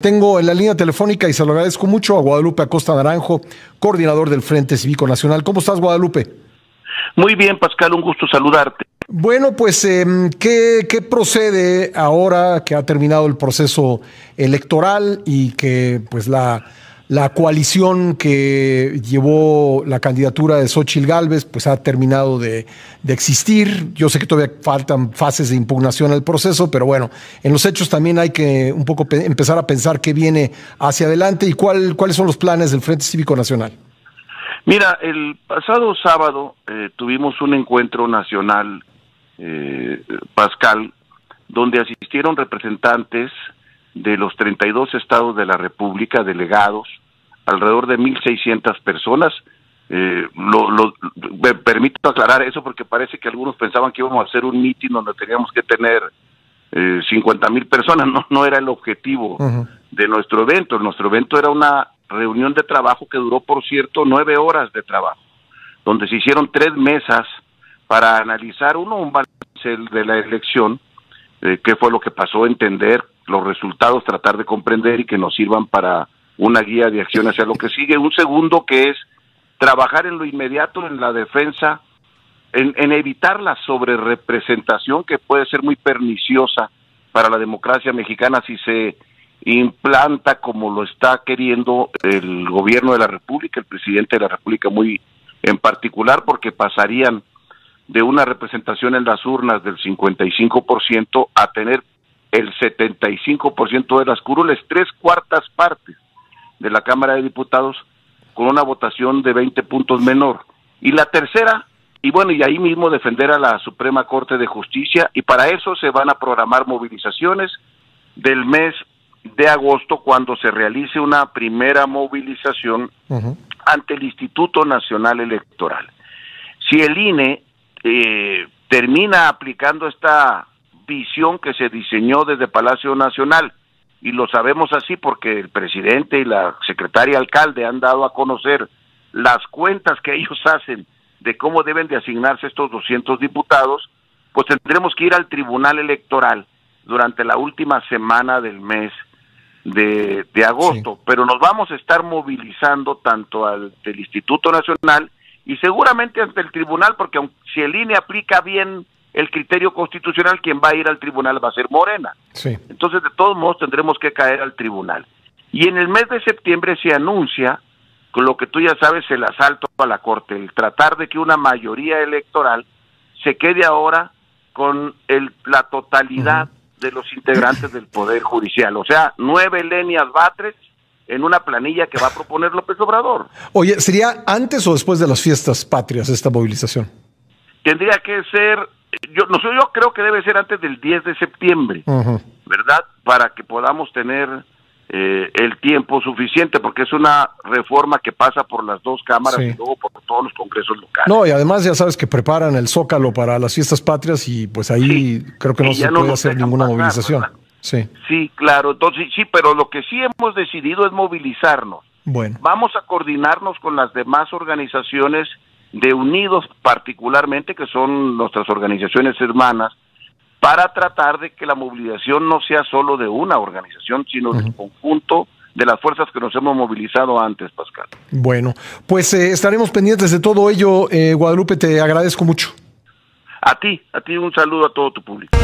Tengo en la línea telefónica y se lo agradezco mucho a Guadalupe Acosta Naranjo, coordinador del Frente Cívico Nacional. ¿Cómo estás, Guadalupe? Muy bien, Pascal, un gusto saludarte. Bueno, pues, em, ¿qué, ¿qué, procede ahora que ha terminado el proceso electoral y que, pues, la, la coalición que llevó la candidatura de Xochitl Gálvez pues ha terminado de, existir. Yo sé que todavía faltan fases de impugnación al proceso, pero bueno, en los hechos también hay que un poco empezar a pensar qué viene hacia adelante y cuál, cuáles son los planes del Frente Cívico Nacional. Mira, el pasado sábado eh, tuvimos un encuentro nacional, eh, Pascal, donde asistieron representantes de los 32 estados de la República, delegados, alrededor de 1.600 personas. Eh, lo, lo, me permito aclarar eso porque parece que algunos pensaban que íbamos a hacer un mitin donde teníamos que tener eh, 50 mil personas. No, no era el objetivo de nuestro evento. Nuestro evento era una reunión de trabajo que duró, por cierto, nueve horas de trabajo, donde se hicieron tres mesas para analizar, uno, un balance de la elección, eh, qué fue lo que pasó, entender los resultados, tratar de comprender y que nos sirvan para una guía de acción hacia lo que sigue. Un segundo que es trabajar en lo inmediato en la defensa, en, evitar la sobrerepresentación que puede ser muy perniciosa para la democracia mexicana si se implanta como lo está queriendo el gobierno de la República, el presidente de la República muy en particular, porque pasarían de una representación en las urnas del 55% a tener el 75% de las curules, tres cuartas partes de la Cámara de Diputados con una votación de 20 puntos menor. Y la tercera, y bueno, y ahí mismo defender a la Suprema Corte de Justicia, y para eso se van a programar movilizaciones del mes de agosto cuando se realice una primera movilización ante el Instituto Nacional Electoral. Si el INE eh, termina aplicando esta visión que se diseñó desde Palacio Nacional, y lo sabemos así porque el presidente y la secretaria alcalde han dado a conocer las cuentas que ellos hacen de cómo deben de asignarse estos 200 diputados, pues tendremos que ir al Tribunal Electoral durante la última semana del mes de, agosto, pero nos vamos a estar movilizando tanto al del Instituto Nacional y seguramente ante el tribunal, porque aunque, si el INE aplica bien el criterio constitucional, quien va a ir al tribunal va a ser Morena. Entonces, de todos modos, tendremos que caer al tribunal. Y en el mes de septiembre se anuncia, con lo que tú ya sabes, el asalto a la Corte, el tratar de que una mayoría electoral se quede ahora con el, la totalidad de los integrantes del Poder Judicial. O sea, nueve lenias batres en una planilla que va a proponer López Obrador. Oye, ¿sería antes o después de las fiestas patrias esta movilización? Tendría que ser yo, no, yo creo que debe ser antes del 10 de septiembre, ¿verdad? Para que podamos tener eh, el tiempo suficiente, porque es una reforma que pasa por las dos cámaras y luego por todos los congresos locales. No, y además ya sabes que preparan el zócalo para las fiestas patrias y pues ahí creo que no se puede hacer ninguna movilización. Sí. sí, claro, entonces sí, pero lo que sí hemos decidido es movilizarnos. Bueno. Vamos a coordinarnos con las demás organizaciones de Unidos particularmente, que son nuestras organizaciones hermanas, para tratar de que la movilización no sea solo de una organización, sino del conjunto de las fuerzas que nos hemos movilizado antes, Pascal. Bueno, pues eh, estaremos pendientes de todo ello. Eh, Guadalupe, te agradezco mucho. A ti, a ti un saludo a todo tu público.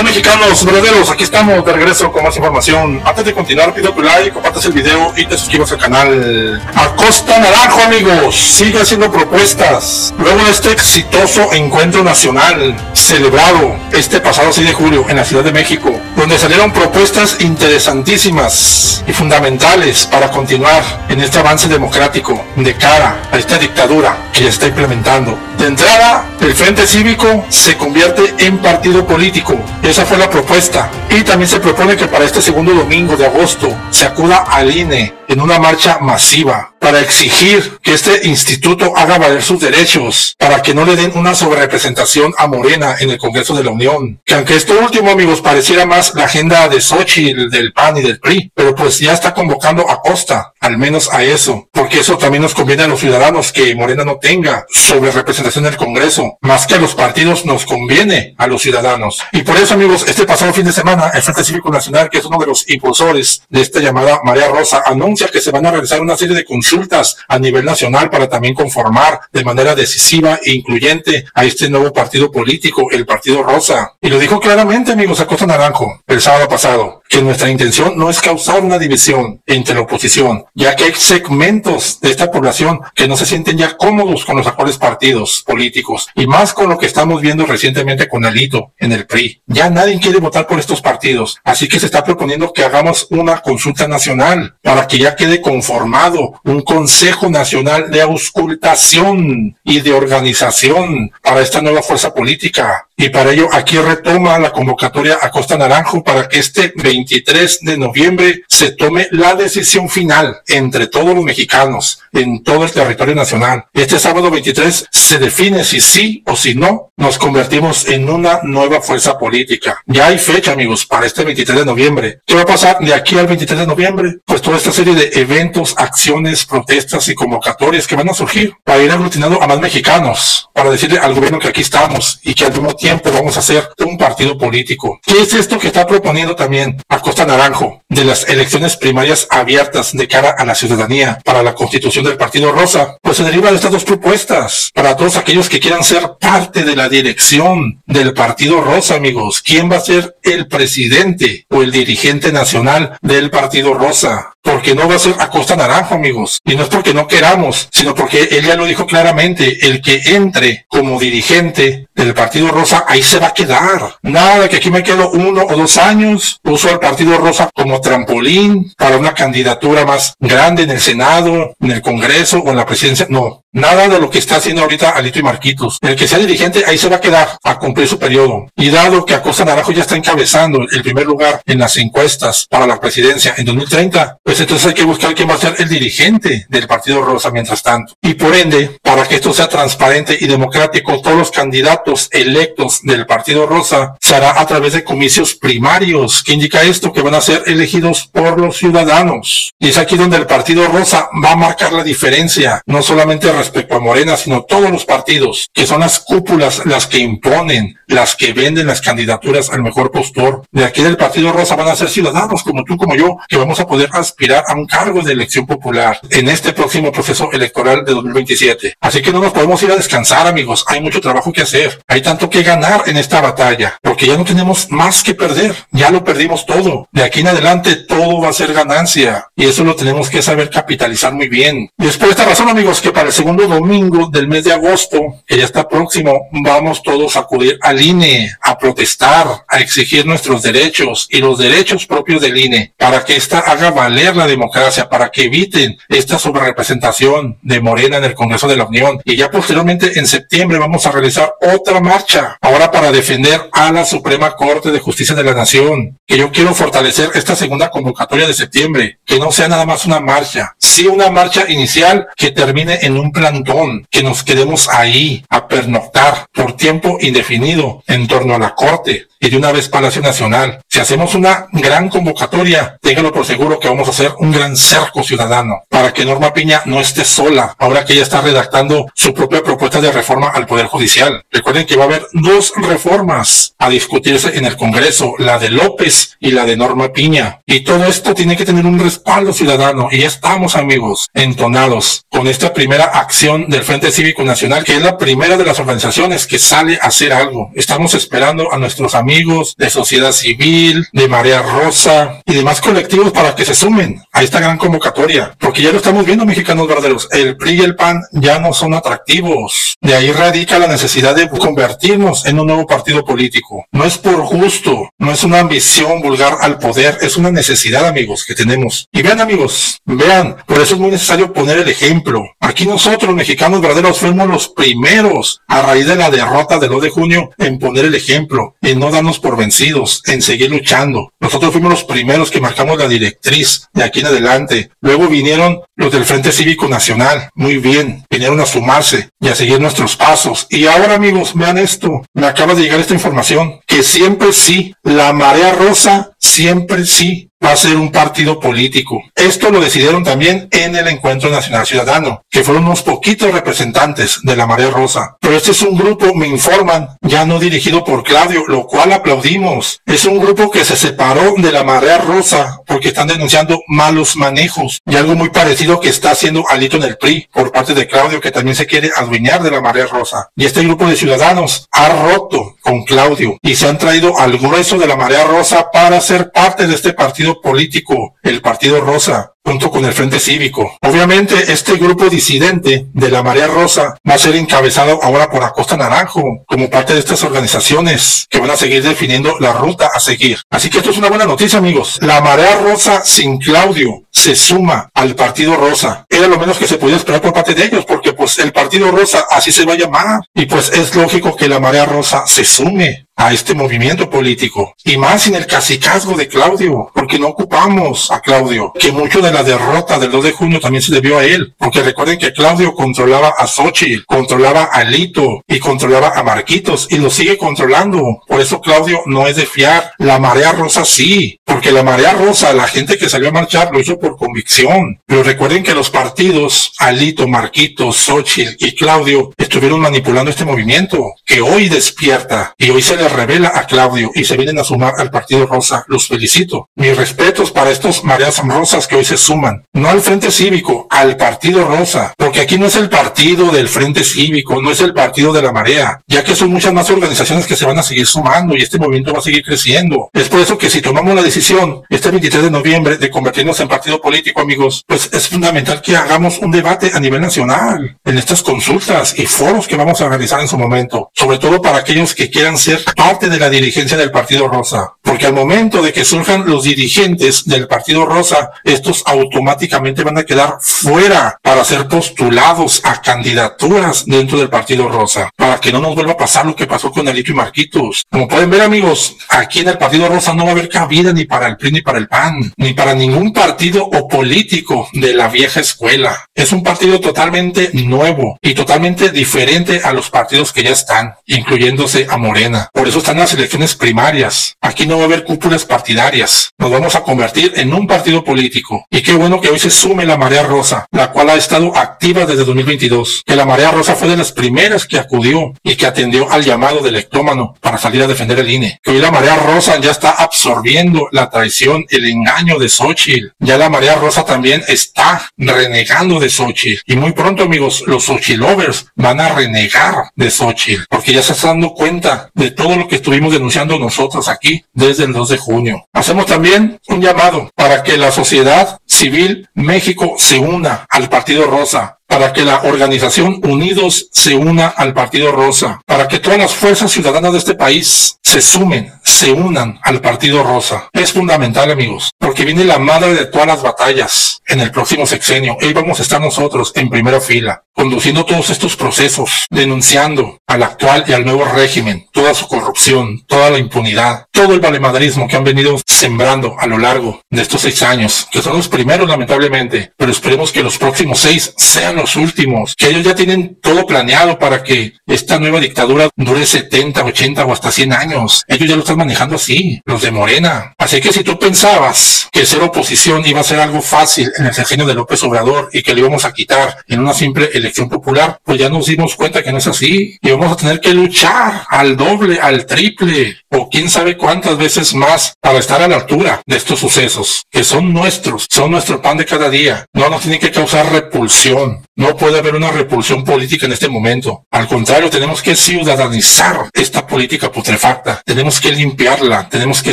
¿Qué tal mexicanos, verdaderos? Aquí estamos de regreso con más información. Antes de continuar, pido tu like, compartas el video y te suscribas al canal. Acosta Naranjo, amigos, sigue haciendo propuestas. Luego de este exitoso encuentro nacional celebrado este pasado 6 de julio en la Ciudad de México, donde salieron propuestas interesantísimas y fundamentales para continuar en este avance democrático de cara a esta dictadura que ya está implementando. De entrada, el Frente Cívico se convierte en partido político esa fue la propuesta. Y también se propone que para este segundo domingo de agosto se acuda al INE en una marcha masiva para exigir que este instituto haga valer sus derechos, para que no le den una sobrerepresentación a Morena en el Congreso de la Unión. Que aunque esto último, amigos, pareciera más la agenda de Sochi, del PAN y del PRI, pero pues ya está convocando a Costa, al menos a eso, porque eso también nos conviene a los ciudadanos que Morena no tenga sobre representación del Congreso, más que a los partidos nos conviene a los ciudadanos. Y por eso, amigos, este pasado fin de semana, el Frente Cívico Nacional, que es uno de los impulsores de esta llamada María Rosa, anuncia que se van a realizar una serie de consultas a nivel nacional para también conformar de manera decisiva e incluyente a este nuevo partido político, el Partido Rosa. Y lo dijo claramente, amigos, a Costa Naranjo, el sábado pasado, que nuestra intención no es causar una división entre la oposición, ya que hay segmentos de esta población que no se sienten ya cómodos con los actuales partidos políticos, y más con lo que estamos viendo recientemente con Alito en el PRI. Ya nadie quiere votar por estos partidos, así que se está proponiendo que hagamos una consulta nacional para que ya quede conformado un Consejo Nacional de Auscultación y de Organización para esta nueva fuerza política. Y para ello aquí retoma la convocatoria a Costa Naranjo para que este 23 de noviembre se tome la decisión final entre todos los mexicanos en todo el territorio nacional. Este sábado 23 se define si sí o si no nos convertimos en una nueva fuerza política. Ya hay fecha, amigos, para este 23 de noviembre. ¿Qué va a pasar de aquí al 23 de noviembre? Pues toda esta serie de eventos, acciones, protestas y convocatorias que van a surgir para ir aglutinando a más mexicanos, para decirle al gobierno que aquí estamos y que al mismo tiempo vamos a hacer un partido político. ¿Qué es esto que está proponiendo también a Costa Naranjo de las elecciones primarias abiertas de cara a la ciudadanía para la constitución del Partido Rosa? Pues se deriva de estas dos propuestas para todos aquellos que quieran ser parte de la dirección del Partido Rosa, amigos. ¿Quién va a ser el presidente o el dirigente nacional del Partido Rosa? Porque no va a ser a costa naranjo, amigos. Y no es porque no queramos, sino porque él ya lo dijo claramente, el que entre como dirigente del Partido Rosa, ahí se va a quedar. Nada que aquí me quedo uno o dos años, uso al Partido Rosa como trampolín para una candidatura más grande en el Senado, en el Congreso o en la presidencia. No, Nada de lo que está haciendo ahorita Alito y Marquitos. El que sea dirigente ahí se va a quedar a cumplir su periodo. Y dado que Acosta Naranjo ya está encabezando el primer lugar en las encuestas para la presidencia en 2030, pues entonces hay que buscar quién va a ser el dirigente del Partido Rosa mientras tanto. Y por ende, para que esto sea transparente y democrático, todos los candidatos electos del Partido Rosa se hará a través de comicios primarios. que indica esto? Que van a ser elegidos por los ciudadanos. Y es aquí donde el Partido Rosa va a marcar la diferencia, no solamente respecto a Morena, sino todos los partidos, que son las cúpulas las que imponen, las que venden las candidaturas al mejor postor. De aquí del Partido Rosa van a ser ciudadanos como tú, como yo, que vamos a poder aspirar a un cargo de elección popular en este próximo proceso electoral de 2027. Así que no nos podemos ir a descansar, amigos. Hay mucho trabajo que hacer. Hay tanto que ganar en esta batalla, porque ya no tenemos más que perder. Ya lo perdimos todo. De aquí en adelante todo va a ser ganancia. Y eso lo tenemos que saber capitalizar muy bien. Y es por esta razón, amigos, que para el segundo domingo del mes de agosto, que ya está próximo, vamos todos a acudir al INE, a protestar, a exigir nuestros derechos y los derechos propios del INE, para que ésta haga valer la democracia, para que eviten esta sobrerepresentación de Morena en el Congreso de la Unión. Y ya posteriormente, en septiembre, vamos a realizar otra marcha, ahora para defender a la Suprema Corte de Justicia de la Nación, que yo quiero fortalecer esta segunda convocatoria de septiembre, que no sea nada más una marcha, sí una marcha inicial que termine en un plantón, que nos quedemos ahí a pernoctar por tiempo indefinido en torno a la Corte y de una vez Palacio Nacional. Si hacemos una gran convocatoria, téngalo por seguro que vamos a hacer un gran cerco ciudadano para que Norma Piña no esté sola ahora que ella está redactando su propia propuesta de reforma al Poder Judicial. Recuerden que va a haber dos reformas a discutirse en el Congreso, la de López y la de Norma Piña. Y todo esto tiene que tener un respaldo ciudadano y ya estamos amigos entonados con esta primera acción del Frente Cívico Nacional, que es la primera de las organizaciones que sale a hacer algo. Estamos esperando a nuestros amigos de sociedad civil, de Marea Rosa y demás colectivos para que se sumen a esta gran convocatoria. Porque ya lo estamos viendo, mexicanos verdaderos. El PRI y el PAN ya no son atractivos. De ahí radica la necesidad de convertirnos en un nuevo partido político. No es por gusto, no es una ambición vulgar al poder, es una necesidad, amigos, que tenemos. Y vean, amigos, vean, por eso es muy necesario poner el ejemplo. Aquí nosotros nosotros, mexicanos verdaderos, fuimos los primeros a raíz de la derrota del 2 de junio en poner el ejemplo, en no darnos por vencidos, en seguir luchando. Nosotros fuimos los primeros que marcamos la directriz de aquí en adelante. Luego vinieron los del Frente Cívico Nacional, muy bien, vinieron a sumarse y a seguir nuestros pasos. Y ahora amigos, vean esto, me acaba de llegar esta información, que siempre sí, la marea rosa, siempre sí, va a ser un partido político. Esto lo decidieron también en el Encuentro Nacional Ciudadano, que fueron unos poquitos representantes de la Marea Rosa. Pero este es un grupo, me informan, ya no dirigido por Claudio, lo cual aplaudimos. Es un grupo que se separó de la Marea Rosa porque están denunciando malos manejos y algo muy parecido que está haciendo Alito en el PRI por parte de Claudio, que también se quiere adueñar de la Marea Rosa. Y este grupo de ciudadanos ha roto con Claudio y se han traído al grueso de la Marea Rosa para ser parte de este partido político, el Partido Rosa, junto con el Frente Cívico. Obviamente, este grupo disidente de la Marea Rosa va a ser encabezado ahora por Acosta Naranjo, como parte de estas organizaciones que van a seguir definiendo la ruta a seguir. Así que esto es una buena noticia, amigos. La Marea Rosa sin Claudio se suma al Partido Rosa. Era lo menos que se podía esperar por parte de ellos, porque pues el Partido Rosa así se va a llamar. Y pues es lógico que la Marea Rosa se sume a este movimiento político. Y más sin el casicazgo de Claudio, porque no ocupamos a Claudio, que mucho de la derrota del 2 de junio también se debió a él, porque recuerden que Claudio controlaba a Xochitl, controlaba a Lito y controlaba a Marquitos y lo sigue controlando. Por eso Claudio no es de fiar. La marea rosa sí, porque la marea rosa, la gente que salió a marchar lo hizo por convicción. Pero recuerden que los partidos, Alito, Marquitos, Xochitl y Claudio, estuvieron manipulando este movimiento, que hoy despierta y hoy se le revela a Claudio y se vienen a sumar al Partido Rosa. Los felicito. Mis respetos para estos mareas rosas que hoy se suman. No al Frente Cívico, al Partido Rosa. Porque aquí no es el partido del Frente Cívico, no es el partido de la marea, ya que son muchas más organizaciones que se van a seguir sumando y este movimiento va a seguir creciendo. Es por eso que si tomamos la decisión este 23 de noviembre de convertirnos en partido político, amigos, pues es fundamental que hagamos un debate a nivel nacional en estas consultas y foros que vamos a realizar en su momento, sobre todo para aquellos que quieran ser parte de la dirigencia del Partido Rosa, porque al momento de que surjan los dirigentes del Partido Rosa, estos automáticamente van a quedar fuera para ser postulados a candidaturas dentro del Partido Rosa, para que no nos vuelva a pasar lo que pasó con Alito y Marquitos. Como pueden ver amigos, aquí en el Partido Rosa no va a haber cabida ni para el PRI ni para el PAN, ni para ningún partido o político de la vieja escuela. Es un partido totalmente nuevo y totalmente diferente a los partidos que ya están, incluyéndose a Morena. Por eso están las elecciones primarias. Aquí no va a haber cúpulas partidarias. Nos vamos a convertir en un partido político. Y qué bueno que hoy se sume la Marea Rosa, la cual ha estado activa desde 2022. Que la Marea Rosa fue de las primeras que acudió y que atendió al llamado del ectómano para salir a defender el INE. Que hoy la Marea Rosa ya está absorbiendo la traición, el engaño de Xochitl. Ya la Marea Rosa también está renegando de Xochitl. Y muy pronto, amigos, los Xochilovers van a renegar de Xochitl. Porque ya se están dando cuenta de todo lo que estuvimos denunciando nosotros aquí desde el 2 de junio. Hacemos también un llamado para que la sociedad civil México se una al Partido Rosa, para que la organización Unidos se una al Partido Rosa, para que todas las fuerzas ciudadanas de este país se sumen, se unan al Partido Rosa. Es fundamental, amigos, porque viene la madre de todas las batallas en el próximo sexenio. Ahí vamos a estar nosotros en primera fila, conduciendo todos estos procesos, denunciando al actual y al nuevo régimen, toda su corrupción, toda la impunidad, todo el valemadrismo que han venido sembrando a lo largo de estos seis años, que son los primeros lamentablemente, pero esperemos que los próximos seis sean los últimos, que ellos ya tienen todo planeado para que esta nueva dictadura dure 70, 80 o hasta 100 años. Ellos ya lo están manejando así, los de Morena. Así que si tú pensabas que ser oposición iba a ser algo fácil en el sexenio de López Obrador y que le íbamos a quitar en una simple elección popular, pues ya nos dimos cuenta que no es así. Y vamos a tener que luchar al doble, al triple, o quién sabe cuántas veces más para estar a la altura de estos sucesos, que son nuestros, son nuestro pan de cada día. No nos tiene que causar repulsión. No puede haber una repulsión política en este momento. Al contrario, tenemos que ciudadanizar esta política putrefacta. Tenemos que limpiarla, tenemos que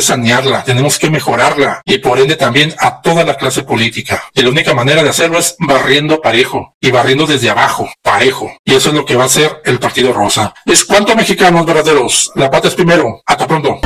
sanearla, tenemos que mejorarla y por ende también a toda la clase política. Y la única manera de hacerlo es barriendo parejo y barriendo desde abajo, parejo. Y eso es lo que va a hacer el Partido Rosa. Es cuanto mexicanos verdaderos. La pata es primero. Pronto.